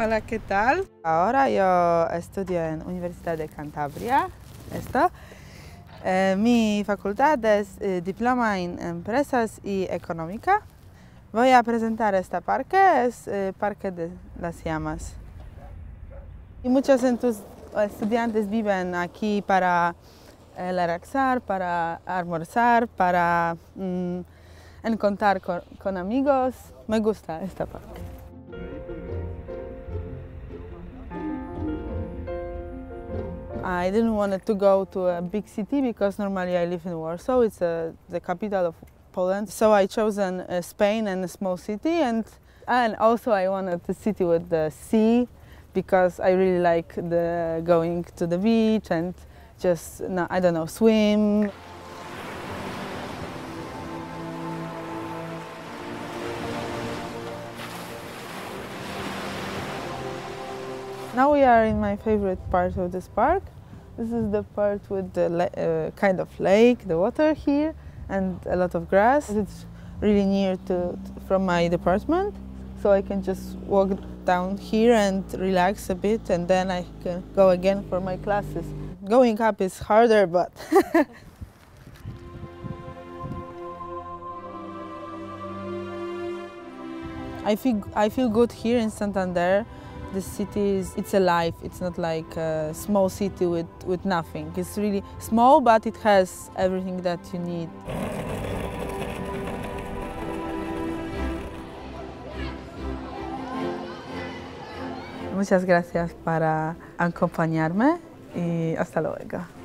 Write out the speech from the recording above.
Hola, ¿qué tal? Ahora yo estudio en Universidad de Cantabria. Esto. Eh, mi facultad es eh, Diploma en Empresas y Económica. Voy a presentar este parque, es el Parque de las Llamas. Y muchos estudiantes viven aquí para eh, relaxar, para almorzar, para mm, encontrar con, con amigos. Me gusta este parque. I didn't want to go to a big city because normally I live in Warsaw, it's uh, the capital of Poland. So I chosen uh, Spain and a small city and, and also I wanted a city with the sea because I really like the going to the beach and just, I don't know, swim. Now we are in my favorite part of this park. This is the part with the uh, kind of lake, the water here, and a lot of grass. It's really near to, from my department, so I can just walk down here and relax a bit, and then I can go again for my classes. Going up is harder, but I feel I feel good here in Santander the city is it's alive. It's not like a small city with, with nothing. It's really small, but it has everything that you need. Muchas gracias para acompañarme y hasta luego.